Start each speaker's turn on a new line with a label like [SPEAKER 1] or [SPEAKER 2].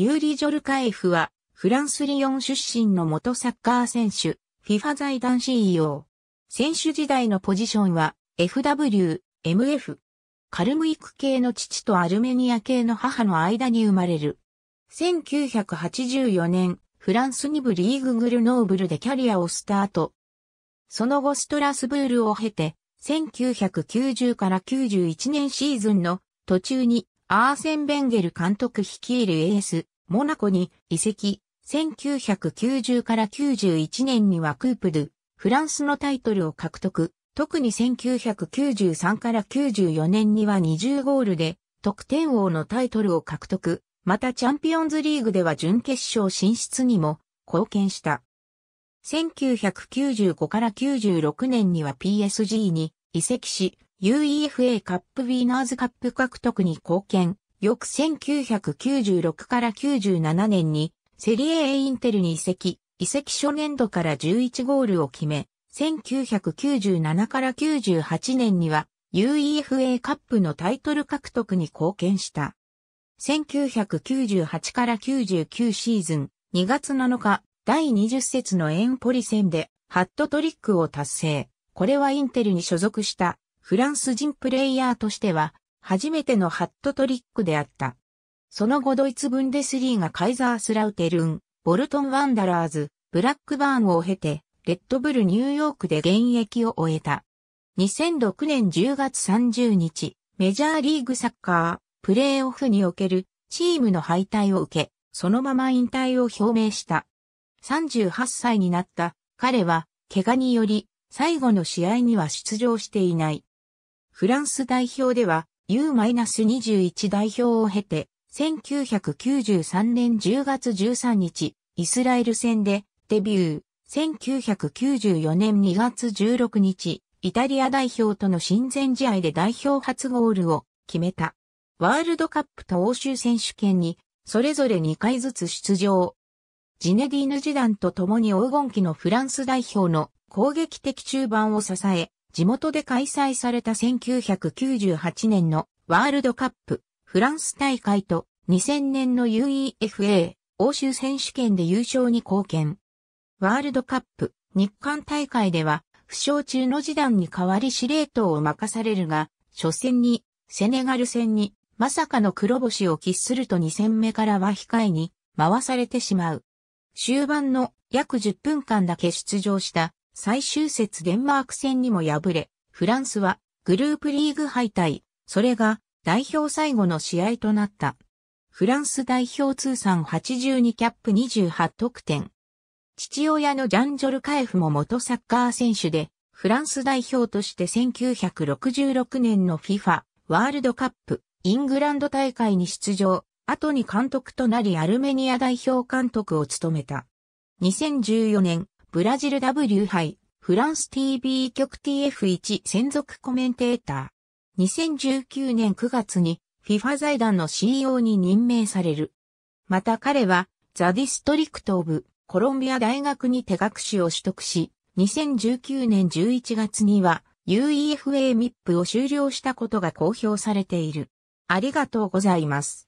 [SPEAKER 1] ユーリ・ジョルカエフは、フランス・リヨン出身の元サッカー選手、FIFA 財団 CEO。選手時代のポジションは、FW、MF。カルムイク系の父とアルメニア系の母の間に生まれる。1984年、フランス2部リーググルノーブルでキャリアをスタート。その後ストラスブールを経て、1990から91年シーズンの途中にアーセン・ベンゲル監督率いるエース、モナコに移籍、1990から91年にはクープドゥ、フランスのタイトルを獲得、特に1993から94年には20ゴールで得点王のタイトルを獲得、またチャンピオンズリーグでは準決勝進出にも貢献した。1995から96年には PSG に移籍し、UEFA カップウィーナーズカップ獲得に貢献。翌1996から97年にセリエ A インテルに移籍。移籍初年度から11ゴールを決め、1997から98年には UEFA カップのタイトル獲得に貢献した。1998から99シーズン2月7日第20節のエンポリ戦でハットトリックを達成。これはインテルに所属したフランス人プレイヤーとしては、初めてのハットトリックであった。その後ドイツブンデスリーがカイザースラウテルン、ボルトンワンダラーズ、ブラックバーンを経て、レッドブルニューヨークで現役を終えた。2006年10月30日、メジャーリーグサッカー、プレーオフにおけるチームの敗退を受け、そのまま引退を表明した。38歳になった彼は、怪我により、最後の試合には出場していない。フランス代表では U-21 代表を経て、1993年10月13日、イスラエル戦でデビュー、1994年2月16日、イタリア代表との親善試合で代表初ゴールを決めた。ワールドカップと欧州選手権にそれぞれ2回ずつ出場。ジネディーヌ・ジダンと共に黄金期のフランス代表の攻撃的中盤を支え、地元で開催された1998年のワールドカップフランス大会と2000年の UEFA 欧州選手権で優勝に貢献。ワールドカップ日韓大会では負傷中の時団に代わり司令塔を任されるが、初戦にセネガル戦にまさかの黒星を喫すると2戦目からは控えに回されてしまう。終盤の約10分間だけ出場した最終節デンマーク戦にも敗れ、フランスはグループリーグ敗退、それが代表最後の試合となった。フランス代表通算82キャップ28得点。父親のジャン・ジョルカエフも元サッカー選手で、フランス代表として1966年の FIFA ワールドカップイングランド大会に出場、後に監督となりアルメニア代表監督を務めた。2014年、ブラジル W 杯、フランス TV 局 TF1 専属コメンテーター。2019年9月に FIFA 財団の CEO に任命される。また彼はザ・ディストリクト・オブ・コロンビア大学に手学士を取得し、2019年11月には UEFA MIP を終了したことが公表されている。ありがとうございます。